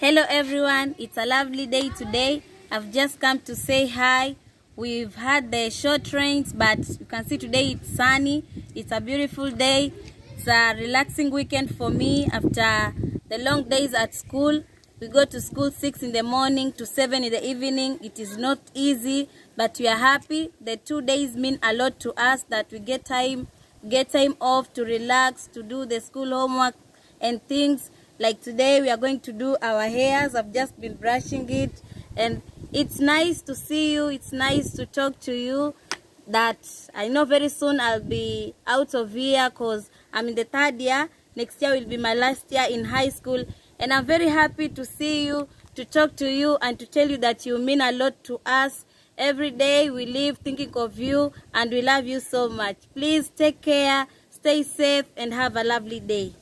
Hello everyone, it's a lovely day today. I've just come to say hi. We've had the short rains, but you can see today it's sunny. It's a beautiful day. It's a relaxing weekend for me after the long days at school. We go to school 6 in the morning to 7 in the evening. It is not easy, but we are happy. The two days mean a lot to us that we get time get time off to relax, to do the school homework and things. Like today we are going to do our hairs. I've just been brushing it and it's nice to see you. It's nice to talk to you that I know very soon I'll be out of here because I'm in the third year. Next year will be my last year in high school. And I'm very happy to see you, to talk to you, and to tell you that you mean a lot to us. Every day we live thinking of you, and we love you so much. Please take care, stay safe, and have a lovely day.